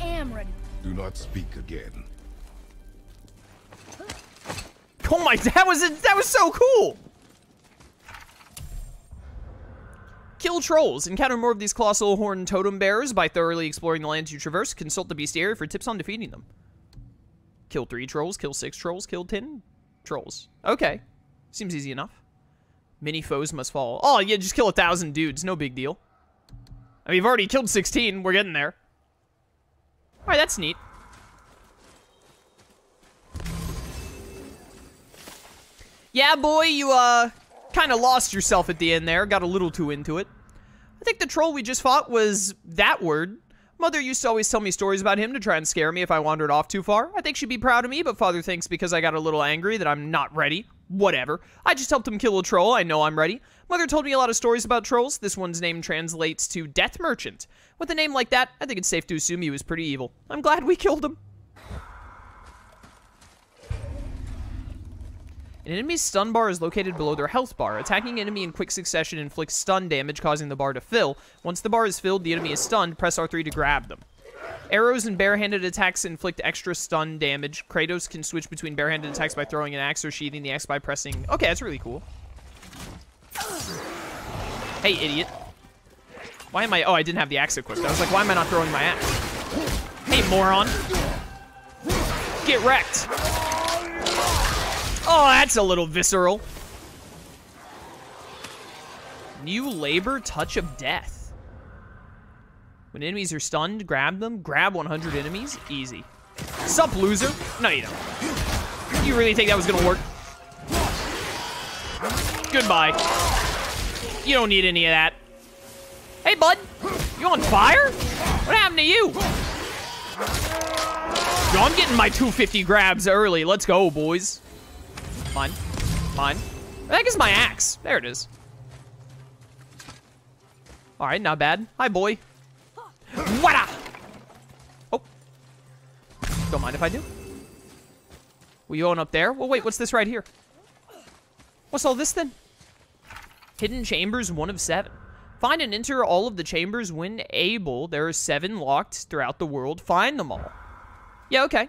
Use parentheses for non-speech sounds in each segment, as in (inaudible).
I am ready. Do not speak again. Oh my, that was a, that was so cool. Kill trolls. Encounter more of these colossal horn totem bearers by thoroughly exploring the lands you traverse. Consult the bestiary for tips on defeating them. Kill three trolls, kill six trolls, kill ten trolls. Okay. Seems easy enough. Many foes must fall. Oh, yeah, just kill a thousand dudes. No big deal. I mean, we've already killed 16. We're getting there. All right, that's neat. Yeah, boy, you, uh, kind of lost yourself at the end there. Got a little too into it. I think the troll we just fought was that word. Mother used to always tell me stories about him to try and scare me if I wandered off too far. I think she'd be proud of me, but father thinks because I got a little angry that I'm not ready. Whatever. I just helped him kill a troll. I know I'm ready. Mother told me a lot of stories about trolls. This one's name translates to Death Merchant. With a name like that, I think it's safe to assume he was pretty evil. I'm glad we killed him. An enemy's stun bar is located below their health bar. Attacking enemy in quick succession inflicts stun damage, causing the bar to fill. Once the bar is filled, the enemy is stunned. Press R3 to grab them. Arrows and barehanded attacks inflict extra stun damage. Kratos can switch between barehanded attacks by throwing an axe or sheathing the axe by pressing... Okay, that's really cool. Hey, idiot. Why am I... Oh, I didn't have the axe equipped. I was like, why am I not throwing my axe? Hey, moron. Get wrecked. Oh, that's a little visceral. New labor, touch of death. When enemies are stunned, grab them. Grab 100 enemies. Easy. Sup, loser? No, you don't. You really think that was gonna work? Goodbye. You don't need any of that. Hey, bud. You on fire? What happened to you? Yo, I'm getting my 250 grabs early. Let's go, boys. Mine. Mine. I think it's my axe. There it is. All right, not bad. Hi, boy. Wada! Oh. Don't mind if I do. Were you going up there? Well, wait, what's this right here? What's all this then? Hidden chambers, one of seven. Find and enter all of the chambers when able. There are seven locked throughout the world. Find them all. Yeah, okay.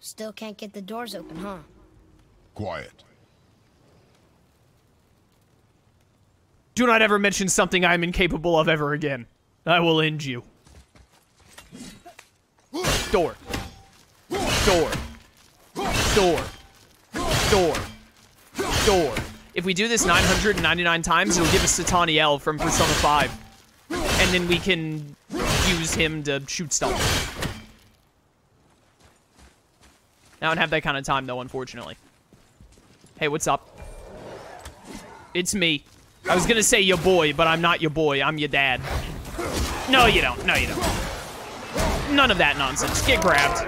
Still can't get the doors open, huh? Quiet. Do not ever mention something I am incapable of ever again. I will end you. Door. Door. Door. Door. Door. If we do this 999 times, it'll give us Satanael from Persona 5. And then we can use him to shoot stuff. I don't have that kind of time, though, unfortunately. Hey, what's up? It's me. I was gonna say your boy, but I'm not your boy. I'm your dad. No, you don't. No, you don't. None of that nonsense. Get grabbed.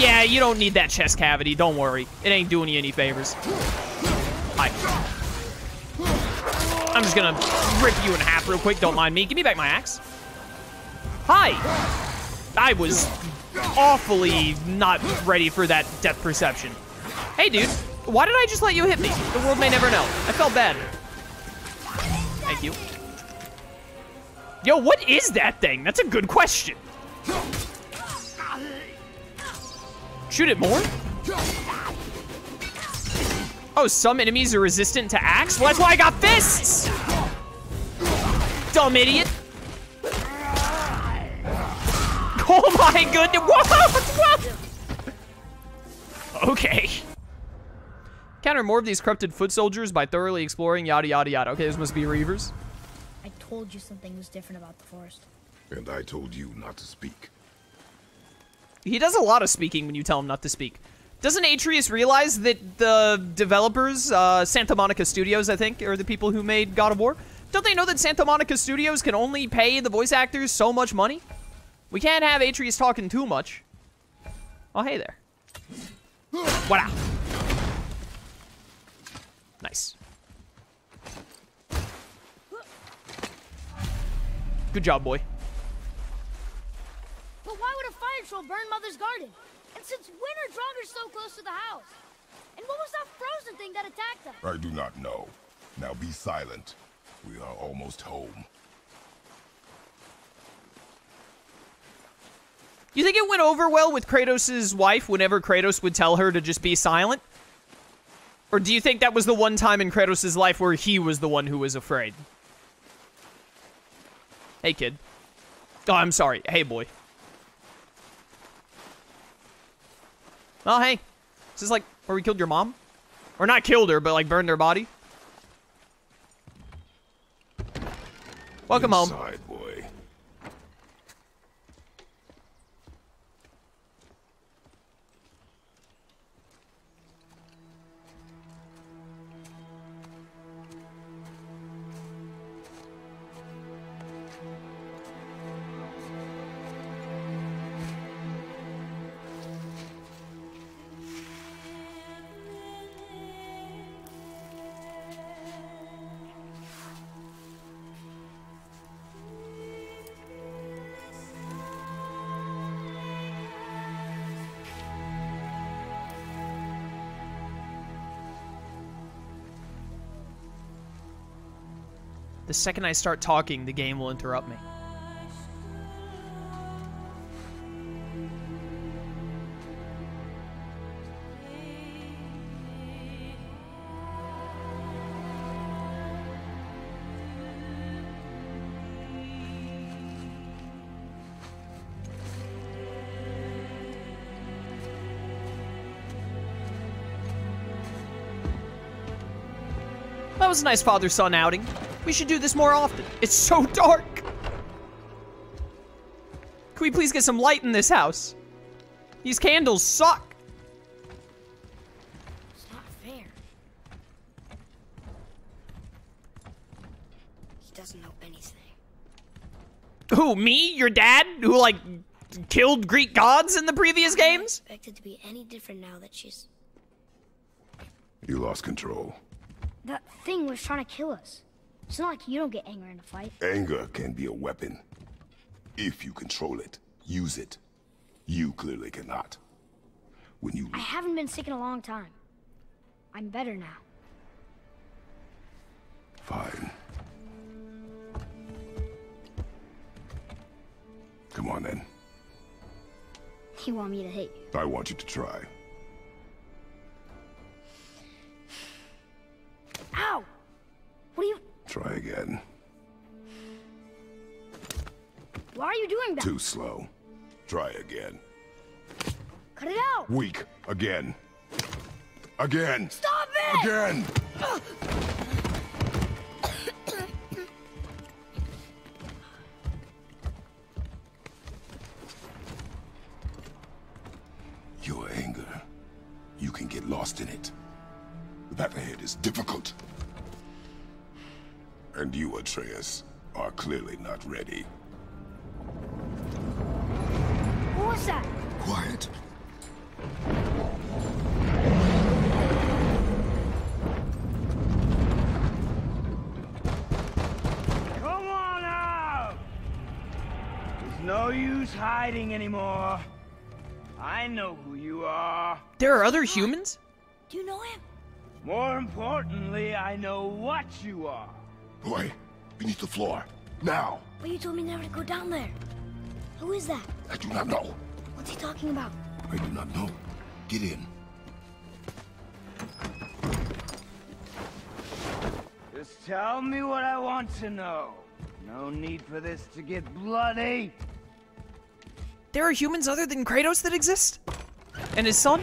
Yeah, you don't need that chest cavity. Don't worry. It ain't doing you any favors. Hi. I'm just gonna rip you in half real quick. Don't mind me. Give me back my axe. Hi. I was awfully not ready for that death perception. Hey, dude. Why did I just let you hit me? The world may never know. I felt bad. Thank you. Yo, what is that thing? That's a good question. Shoot it more? Oh, some enemies are resistant to axe? Well, that's why I got fists! Dumb idiot. (laughs) Oh my goodness, whoa! okay. Counter more of these corrupted foot soldiers by thoroughly exploring yada yada yada. Okay, this must be Reavers. I told you something was different about the forest. And I told you not to speak. He does a lot of speaking when you tell him not to speak. Doesn't Atreus realize that the developers, uh, Santa Monica Studios, I think, are the people who made God of War? Don't they know that Santa Monica Studios can only pay the voice actors so much money? We can't have Atreus talking too much. Oh, hey there. Wow. Nice. Good job, boy. But why would a fire troll burn Mother's garden? And since when are Draugrs so close to the house? And what was that frozen thing that attacked them? I do not know. Now be silent. We are almost home. You think it went over well with Kratos' wife whenever Kratos would tell her to just be silent? Or do you think that was the one time in Kratos' life where he was the one who was afraid? Hey, kid. Oh, I'm sorry. Hey, boy. Oh, hey. Is this like where we killed your mom? Or not killed her, but like burned her body? Welcome home. Inside, boy. The second I start talking, the game will interrupt me. That was a nice father-son outing. We should do this more often. It's so (laughs) dark. Can we please get some light in this house? These candles suck. It's not fair. He doesn't know anything. Who, me? Your dad? Who, like, killed Greek gods in the previous I don't games? expect it to be any different now that she's. You lost control. That thing was trying to kill us. It's not like you don't get angry in a fight. Anger can be a weapon. If you control it, use it. You clearly cannot. When you I haven't been sick in a long time. I'm better now. Fine. Come on then. You want me to hate you? I want you to try. Ow! What are you. Try again. Why are you doing that? Too slow. Try again. Cut it out! Weak. Again. Again. Stop it! Again. Your anger. You can get lost in it. The path ahead is difficult. And you, Atreus, are clearly not ready. What was that? Quiet. Come on out! There's no use hiding anymore. I know who you are. There are other humans? Do you know him? More importantly, I know what you are. Boy, beneath the floor. Now. But you told me never to go down there. Who is that? I do not know. What's he talking about? I do not know. Get in. Just tell me what I want to know. No need for this to get bloody. There are humans other than Kratos that exist? And his son?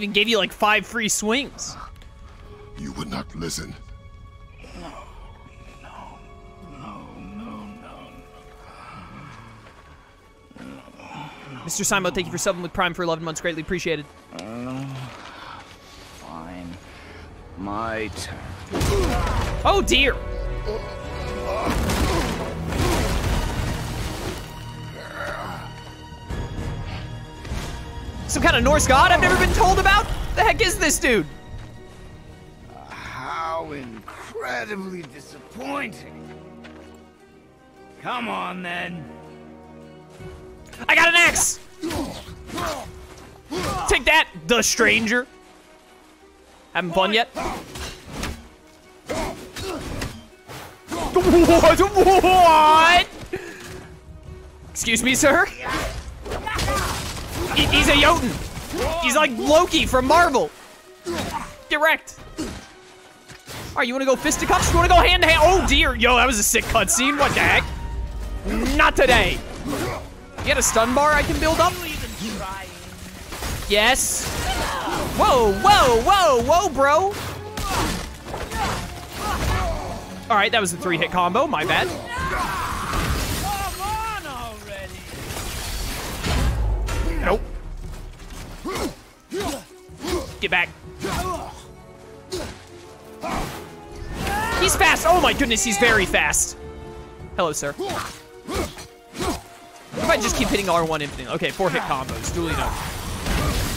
Even gave you like five free swings. You would not listen. Mr. Simon, thank you for subbing with Prime for 11 months. Greatly appreciated. Fine. My turn. Oh dear. Some kind of Norse god I've never been told about? The heck is this dude? How incredibly disappointing. Come on, then. I got an axe! Take that, the stranger. Having fun yet? What? What? Excuse me, sir? He- he's a Jotun. He's like Loki from Marvel. Direct. All right, you want to go fisticuffs? You want to go hand to hand? Oh dear, yo, that was a sick cutscene. What the heck? Not today. You a stun bar I can build up? Yes. Whoa, whoa, whoa, whoa, bro. All right, that was a three-hit combo. My bad. Nope. Get back. He's fast. Oh my goodness, he's very fast. Hello, sir. If I just keep hitting R1 infinitely. Okay, four hit combos. Duly noted.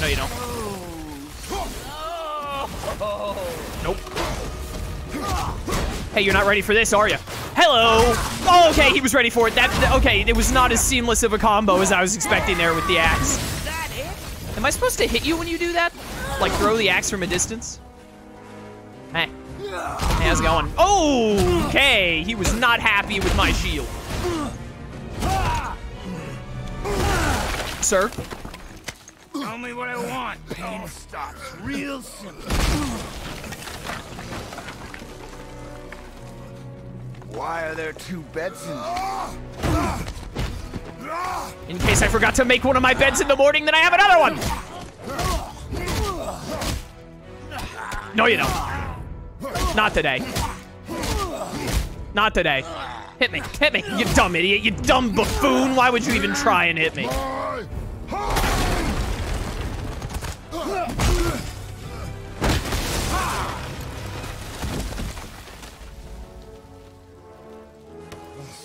No, you don't. Nope. Hey, you're not ready for this, are you? Hello. Oh, okay, he was ready for it. That okay. It was not as seamless of a combo as I was expecting there with the axe. Am I supposed to hit you when you do that? Like throw the axe from a distance? Hey. Hey, how's it going? Oh, okay. He was not happy with my shield. Sir? Tell me what I want. Pain stops real simple. Why are there two beds in In case I forgot to make one of my beds in the morning, then I have another one. No, you don't. Not today. Not today. Hit me. Hit me. You dumb idiot. You dumb buffoon. Why would you even try and hit me?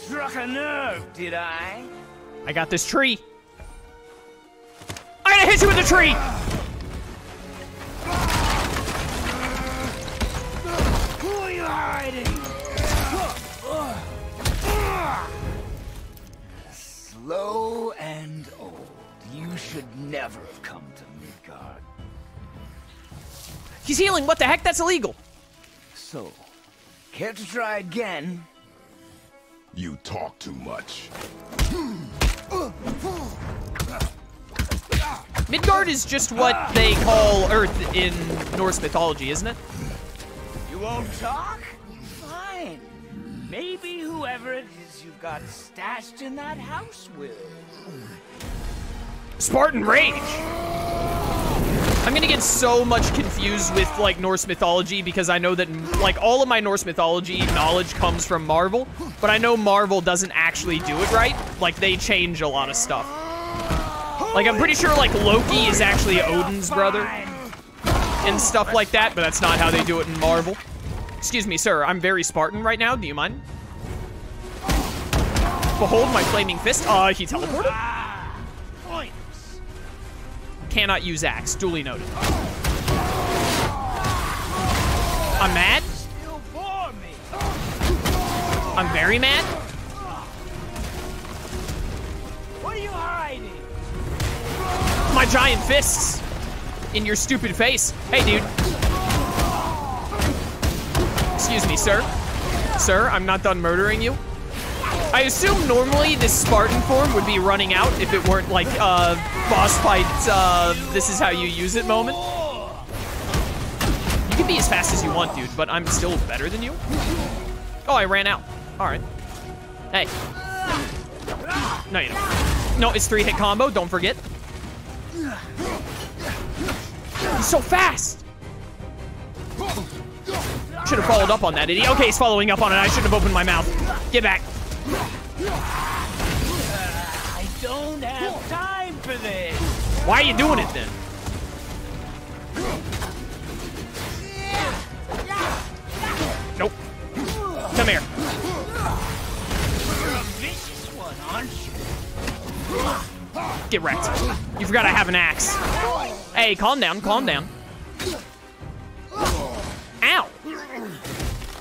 Struck a nerve, did I? I got this tree. I'm gonna hit you with the tree. Who are you hiding? Slow and old. You should never have come to Midgard. He's healing. What the heck? That's illegal. So, care to try again? You talk too much. Midgard is just what they call Earth in Norse mythology, isn't it? You won't talk? Fine. Maybe whoever it is you've got stashed in that house will. Spartan Rage. I'm gonna get so much confused with like Norse mythology because I know that like all of my Norse mythology knowledge comes from Marvel, but I know Marvel doesn't actually do it right. Like they change a lot of stuff. Like I'm pretty sure like Loki is actually Odin's brother and stuff like that, but that's not how they do it in Marvel. Excuse me, sir. I'm very Spartan right now. Do you mind? Behold my flaming fist. Uh, he teleported? Cannot use axe. Duly noted. I'm mad. I'm very mad. Got giant fists in your stupid face. Hey, dude. Excuse me, sir. Sir, I'm not done murdering you. I assume normally this Spartan form would be running out if it weren't like uh, boss fight, uh, this is how you use it moment. You can be as fast as you want, dude, but I'm still better than you. Oh, I ran out. All right. Hey. No, you don't. No, it's three hit combo, don't forget. He's so fast! Should have followed up on that, idiot. Okay, he's following up on it. I shouldn't have opened my mouth. Get back. For this. Why are you doing it then? Nope. Come here. You're a vicious one, aren't you? Get wrecked. You forgot I have an axe. Hey, calm down, calm down. Ow.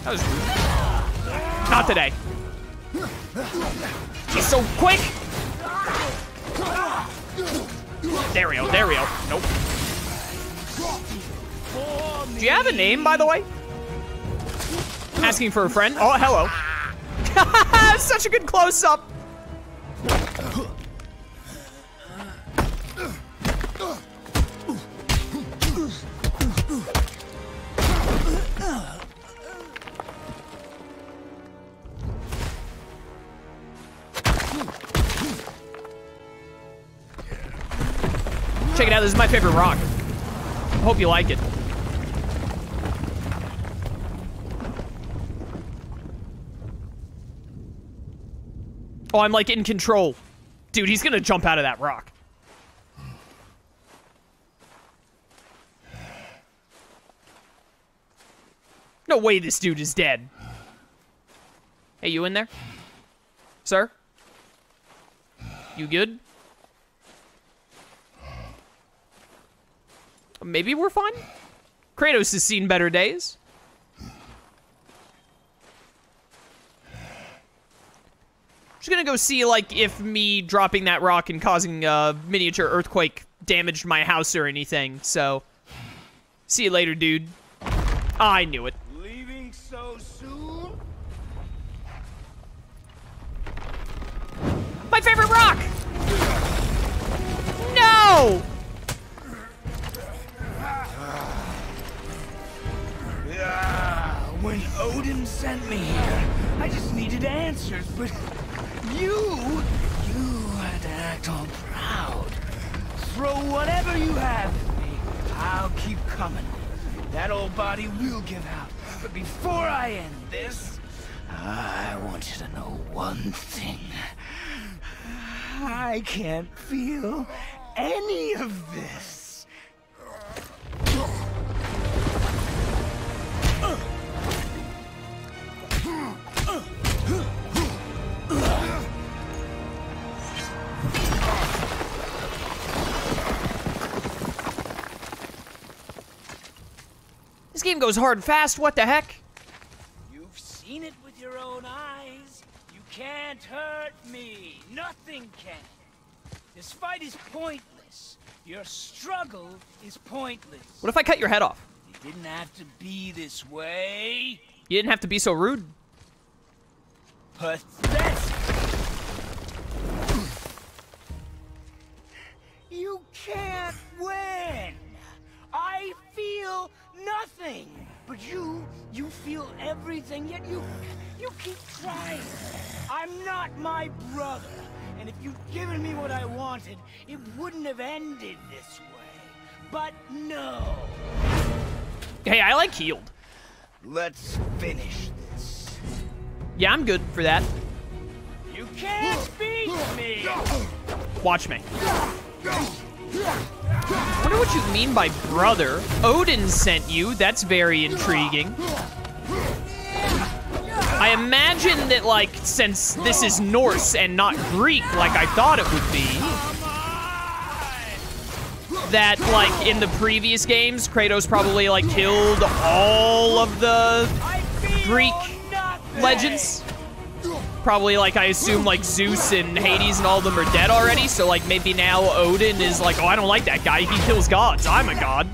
That was rude. Not today. She's so quick. We go. Nope. Do you have a name, by the way? Asking for a friend? Oh, hello. (laughs) Such a good close-up. This is my favorite rock. I Hope you like it. Oh, I'm like in control. Dude, he's gonna jump out of that rock. No way this dude is dead. Hey, you in there? Sir? You good? Maybe we're fine? Kratos has seen better days. Just gonna go see, like, if me dropping that rock and causing a miniature earthquake damaged my house or anything, so... See you later, dude. I knew it. Leaving so soon? My favorite rock! But you, you had to act all proud. Throw whatever you have at me. I'll keep coming. That old body will give out. But before I end this, I want you to know one thing. I can't feel any of this. This game goes hard and fast, what the heck? You've seen it with your own eyes. You can't hurt me. Nothing can. This fight is pointless. Your struggle is pointless. What if I cut your head off? It didn't have to be this way. You didn't have to be so rude. Pathetic. You can't win. I feel nothing. But you, you feel everything, yet you, you keep trying. I'm not my brother. And if you'd given me what I wanted, it wouldn't have ended this way. But no. Hey, I like healed. Let's finish this. Yeah, I'm good for that. You can't beat me! Watch me. Wonder what you mean by brother. Odin sent you. That's very intriguing. I imagine that, like, since this is Norse and not Greek, like I thought it would be, that, like, in the previous games, Kratos probably, like, killed all of the Greek legends. Probably like I assume like Zeus and Hades and all of them are dead already. So like maybe now Odin is like, oh, I don't like that guy. He kills gods. I'm a god.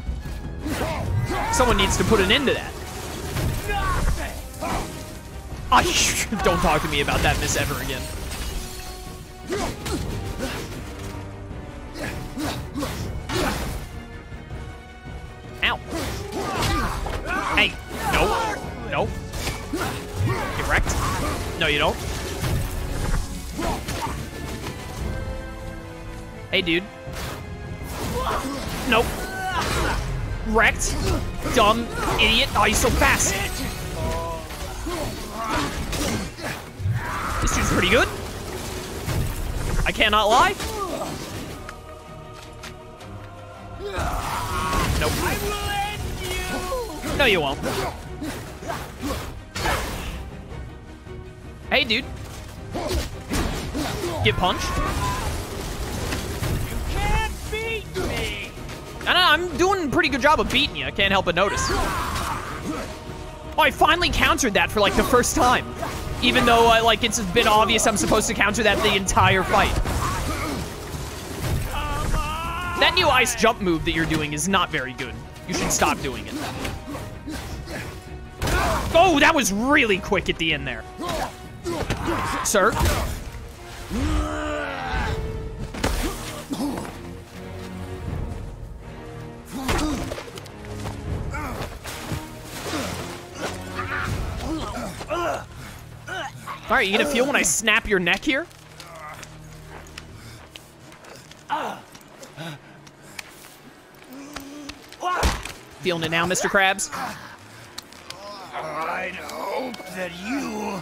Someone needs to put an end to that. I, ah, (laughs) don't talk to me about that miss ever again. Ow. Hey, no, no. Get wrecked. No, you don't. Hey, dude. Nope. Wrecked. Dumb idiot. Oh, he's so fast. This dude's pretty good. I cannot lie. Nope. No, you won't. Hey, dude. Get punched. Know, I'm doing a pretty good job of beating you. I can't help but notice. Oh, I finally countered that for like the first time. Even though uh, like it's been obvious I'm supposed to counter that the entire fight. That new ice jump move that you're doing is not very good. You should stop doing it. Oh, that was really quick at the end there. Sir? All right, you gonna feel when I snap your neck here? Feeling it now, Mr. Krabs? I'd hope that you,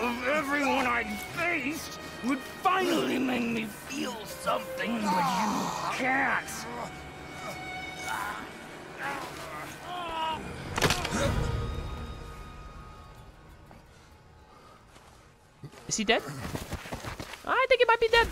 of everyone I'd faced, would finally make me feel something, but you can't. Is he dead? I think he might be dead.